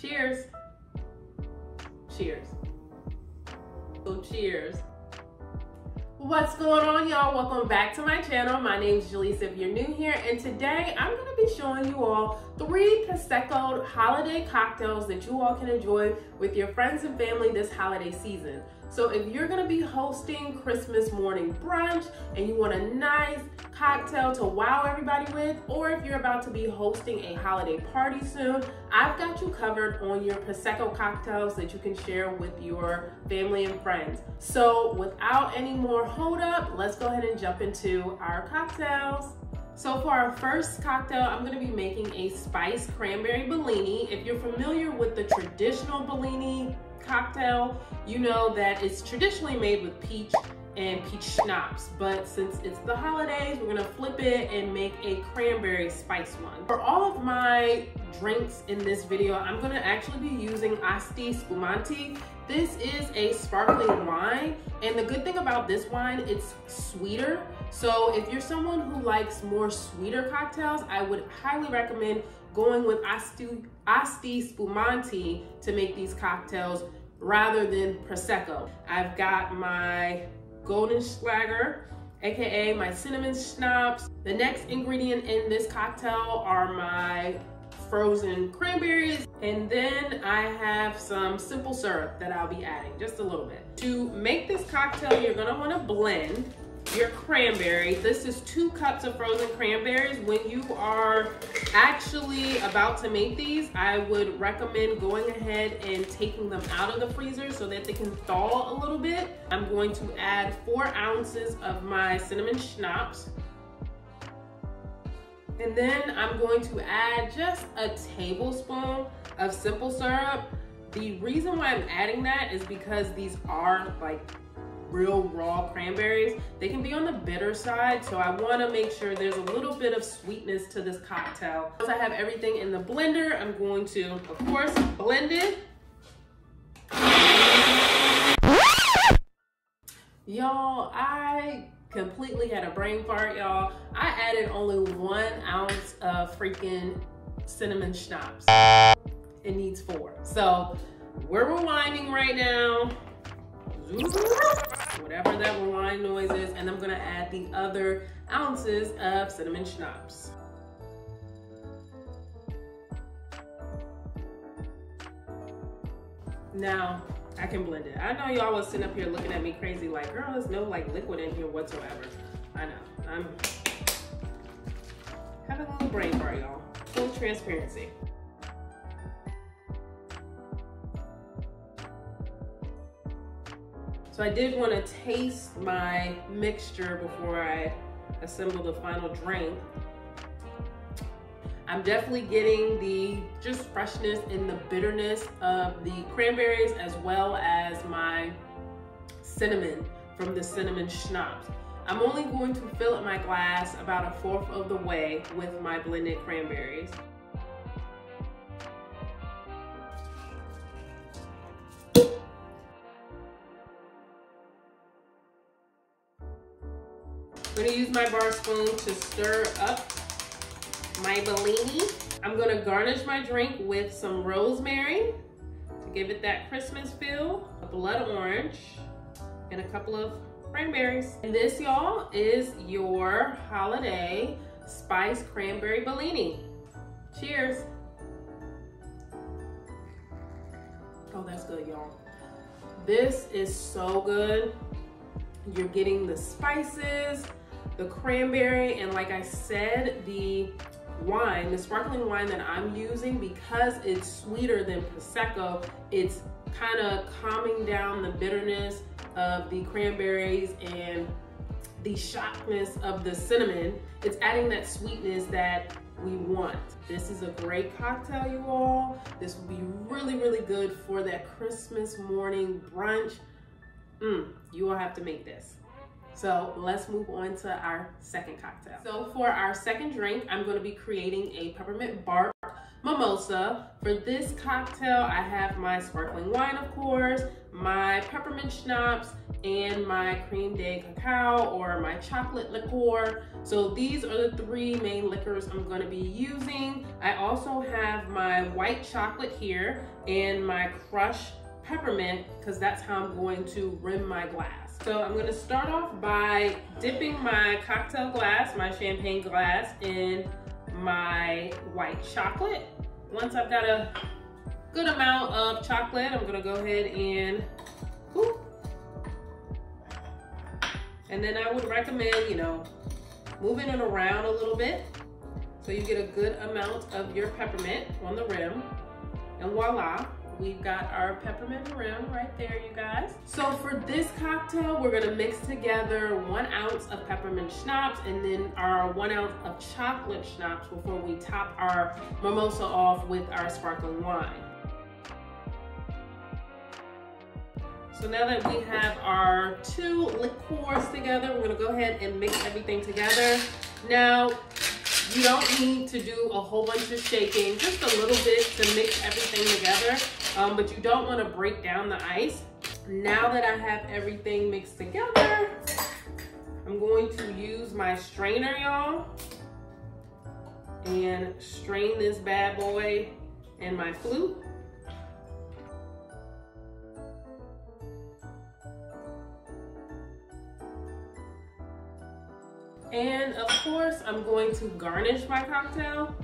Cheers. Cheers. So cheers. What's going on y'all? Welcome back to my channel. My name is Jaleesa if you're new here and today I'm going to be showing you all three Prosecco holiday cocktails that you all can enjoy with your friends and family this holiday season. So if you're gonna be hosting Christmas morning brunch and you want a nice cocktail to wow everybody with, or if you're about to be hosting a holiday party soon, I've got you covered on your Prosecco cocktails that you can share with your family and friends. So without any more hold up, let's go ahead and jump into our cocktails. So for our first cocktail, I'm gonna be making a spiced cranberry Bellini. If you're familiar with the traditional Bellini cocktail, you know that it's traditionally made with peach and peach schnapps. But since it's the holidays, we're gonna flip it and make a cranberry spice one. For all of my drinks in this video, I'm gonna actually be using Asti Spumante. This is a sparkling wine. And the good thing about this wine, it's sweeter. So if you're someone who likes more sweeter cocktails, I would highly recommend going with Asti, Asti Spumante to make these cocktails rather than Prosecco. I've got my Golden Schlager, AKA my cinnamon schnapps. The next ingredient in this cocktail are my frozen cranberries. And then I have some simple syrup that I'll be adding, just a little bit. To make this cocktail, you're gonna wanna blend your cranberries. This is two cups of frozen cranberries. When you are actually about to make these, I would recommend going ahead and taking them out of the freezer so that they can thaw a little bit. I'm going to add four ounces of my cinnamon schnapps. And then I'm going to add just a tablespoon of simple syrup. The reason why I'm adding that is because these are like real raw cranberries. They can be on the bitter side, so I wanna make sure there's a little bit of sweetness to this cocktail. Once I have everything in the blender, I'm going to, of course, blend it. Y'all, I completely had a brain fart, y'all. I added only one ounce of freaking cinnamon schnapps. It needs four. So we're rewinding right now whatever that rewind noise is, and I'm gonna add the other ounces of cinnamon schnapps. Now, I can blend it. I know y'all was sitting up here looking at me crazy like, girl, there's no like liquid in here whatsoever. I know, I'm having a little brain fart, y'all. Full transparency. So I did want to taste my mixture before I assemble the final drink. I'm definitely getting the just freshness and the bitterness of the cranberries as well as my cinnamon from the cinnamon schnapps. I'm only going to fill up my glass about a fourth of the way with my blended cranberries. I'm gonna use my bar spoon to stir up my Bellini. I'm gonna garnish my drink with some rosemary to give it that Christmas feel, a blood orange, and a couple of cranberries. And this, y'all, is your holiday spiced cranberry Bellini. Cheers. Oh, that's good, y'all. This is so good. You're getting the spices, the cranberry, and like I said, the wine, the sparkling wine that I'm using, because it's sweeter than Prosecco, it's kind of calming down the bitterness of the cranberries and the sharpness of the cinnamon. It's adding that sweetness that we want. This is a great cocktail, you all. This will be really, really good for that Christmas morning brunch. Mm, you will have to make this. So let's move on to our second cocktail. So for our second drink, I'm gonna be creating a peppermint bark mimosa. For this cocktail, I have my sparkling wine, of course, my peppermint schnapps, and my creme de cacao or my chocolate liqueur. So these are the three main liquors I'm gonna be using. I also have my white chocolate here and my crushed peppermint because that's how I'm going to rim my glass. So I'm gonna start off by dipping my cocktail glass, my champagne glass in my white chocolate. Once I've got a good amount of chocolate, I'm gonna go ahead and whoop, and then I would recommend, you know, moving it around a little bit so you get a good amount of your peppermint on the rim. And voila, we've got our peppermint rim right there, you guys. So for this cocktail, we're gonna mix together one ounce of peppermint schnapps and then our one ounce of chocolate schnapps before we top our mimosa off with our sparkling wine. So now that we have our two liqueurs together, we're gonna go ahead and mix everything together. Now, you don't need to do a whole bunch of shaking, just a little bit to mix everything together, um, but you don't wanna break down the ice. Now that I have everything mixed together, I'm going to use my strainer, y'all, and strain this bad boy and my flute. And of course, I'm going to garnish my cocktail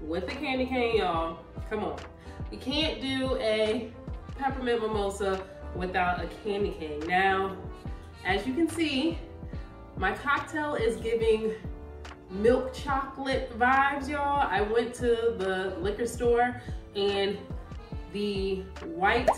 with a candy cane, y'all. Come on. We can't do a peppermint mimosa without a candy cane. Now, as you can see, my cocktail is giving milk chocolate vibes, y'all. I went to the liquor store and the white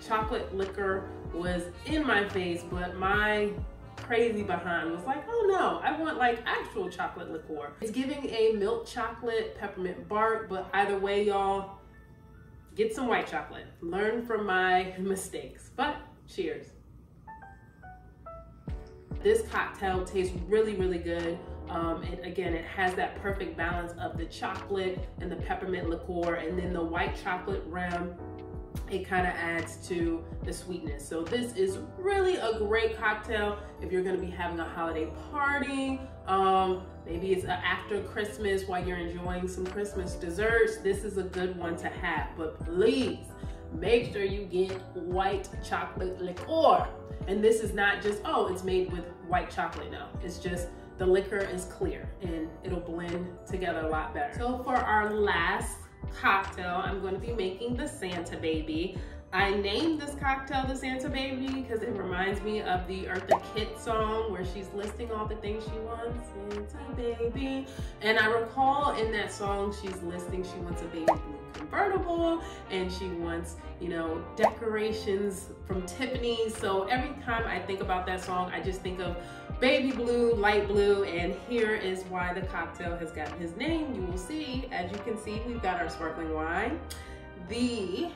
chocolate liquor was in my face, but my crazy behind was like, oh no, I want like actual chocolate liqueur. It's giving a milk chocolate peppermint bark, but either way, y'all, get some white chocolate. Learn from my mistakes, but cheers. This cocktail tastes really, really good. Um, and again, it has that perfect balance of the chocolate and the peppermint liqueur and then the white chocolate rim it kind of adds to the sweetness. So this is really a great cocktail if you're gonna be having a holiday party. Um, maybe it's after Christmas while you're enjoying some Christmas desserts. This is a good one to have, but please make sure you get white chocolate liqueur. And this is not just, oh, it's made with white chocolate. No, it's just the liquor is clear and it'll blend together a lot better. So for our last cocktail, I'm going to be making the Santa Baby. I named this cocktail the Santa Baby because it reminds me of the Eartha Kitt song where she's listing all the things she wants, Santa Baby. And I recall in that song, she's listing she wants a baby blue convertible and she wants, you know, decorations from Tiffany. So every time I think about that song, I just think of baby blue, light blue, and here is why the cocktail has gotten his name. You will see, as you can see, we've got our sparkling wine. The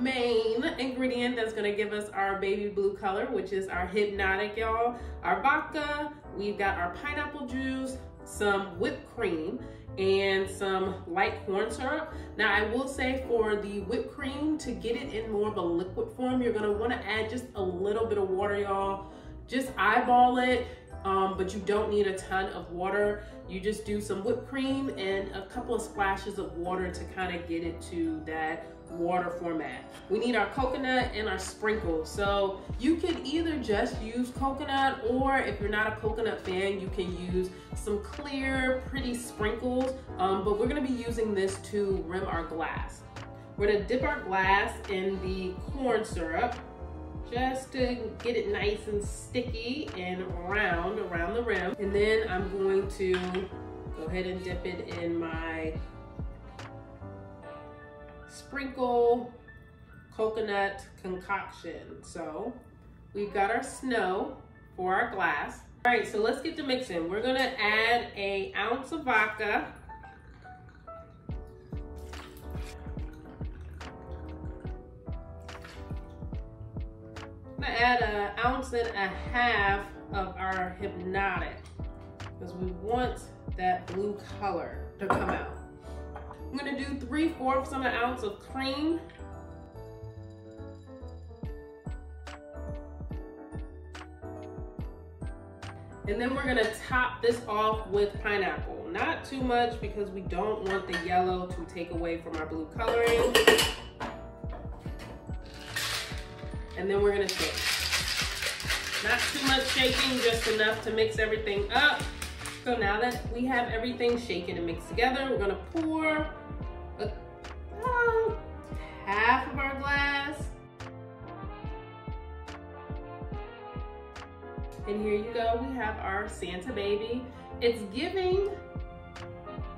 main ingredient that's gonna give us our baby blue color, which is our hypnotic, y'all. Our vodka, we've got our pineapple juice, some whipped cream, and some light corn syrup. Now I will say for the whipped cream, to get it in more of a liquid form, you're gonna wanna add just a little bit of water, y'all just eyeball it, um, but you don't need a ton of water. You just do some whipped cream and a couple of splashes of water to kind of get it to that water format. We need our coconut and our sprinkles. So you can either just use coconut or if you're not a coconut fan, you can use some clear, pretty sprinkles. Um, but we're gonna be using this to rim our glass. We're gonna dip our glass in the corn syrup just to get it nice and sticky and round around the rim. And then I'm going to go ahead and dip it in my sprinkle coconut concoction. So we've got our snow for our glass. All right, so let's get to mixing. We're gonna add a ounce of vodka gonna add an ounce and a half of our hypnotic because we want that blue color to come out. I'm gonna do 3 fourths of an ounce of cream. And then we're gonna top this off with pineapple. Not too much because we don't want the yellow to take away from our blue coloring. And then we're gonna shake. Not too much shaking, just enough to mix everything up. So now that we have everything shaken and mixed together, we're gonna pour a, uh, half of our glass. And here you go, we have our Santa baby. It's giving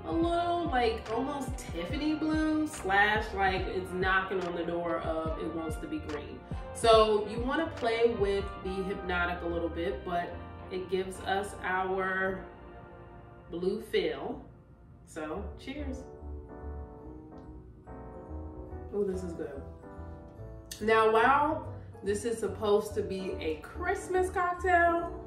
a little like almost Tiffany blue slash like it's knocking on the door of it wants to be green. So you wanna play with the Hypnotic a little bit, but it gives us our blue fill. So cheers. Oh, this is good. Now, while this is supposed to be a Christmas cocktail,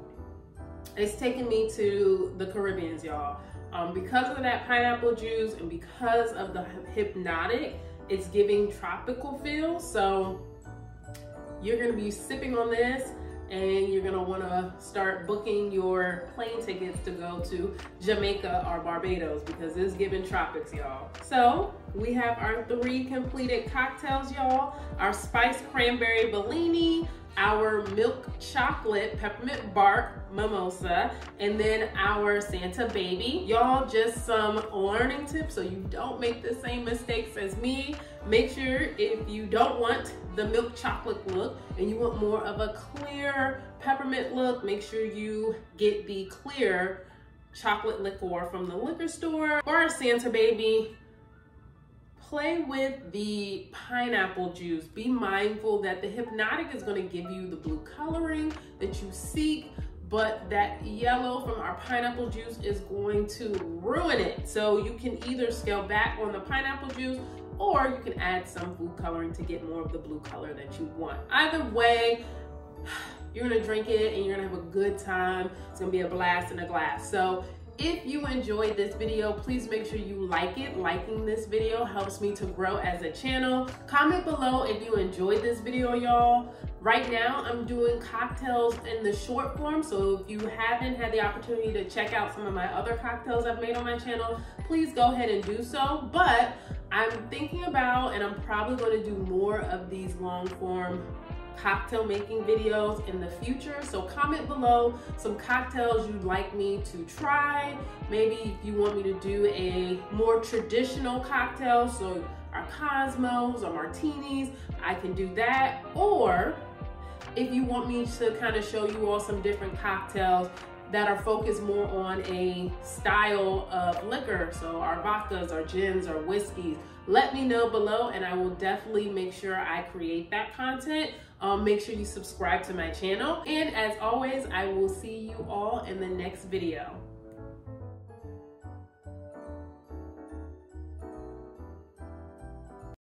it's taking me to the Caribbeans, y'all. Um, because of that pineapple juice and because of the hypnotic, it's giving tropical feel. So you're gonna be sipping on this and you're gonna wanna start booking your plane tickets to go to Jamaica or Barbados because it's giving tropics, y'all. So we have our three completed cocktails, y'all. Our spiced cranberry Bellini, our milk chocolate peppermint bark mimosa, and then our Santa baby. Y'all, just some learning tips so you don't make the same mistakes as me. Make sure if you don't want the milk chocolate look and you want more of a clear peppermint look, make sure you get the clear chocolate liqueur from the liquor store or Santa baby play with the pineapple juice. Be mindful that the Hypnotic is gonna give you the blue coloring that you seek, but that yellow from our pineapple juice is going to ruin it. So you can either scale back on the pineapple juice or you can add some food coloring to get more of the blue color that you want. Either way, you're gonna drink it and you're gonna have a good time. It's gonna be a blast in a glass. So if you enjoyed this video, please make sure you like it. Liking this video helps me to grow as a channel. Comment below if you enjoyed this video, y'all. Right now, I'm doing cocktails in the short form, so if you haven't had the opportunity to check out some of my other cocktails I've made on my channel, please go ahead and do so. But I'm thinking about, and I'm probably gonna do more of these long form cocktail making videos in the future. So comment below some cocktails you'd like me to try. Maybe if you want me to do a more traditional cocktail, so our Cosmos or martinis, I can do that. Or if you want me to kind of show you all some different cocktails that are focused more on a style of liquor. So our vodkas, our gins, our whiskeys. Let me know below and I will definitely make sure I create that content. Um, make sure you subscribe to my channel. And as always, I will see you all in the next video.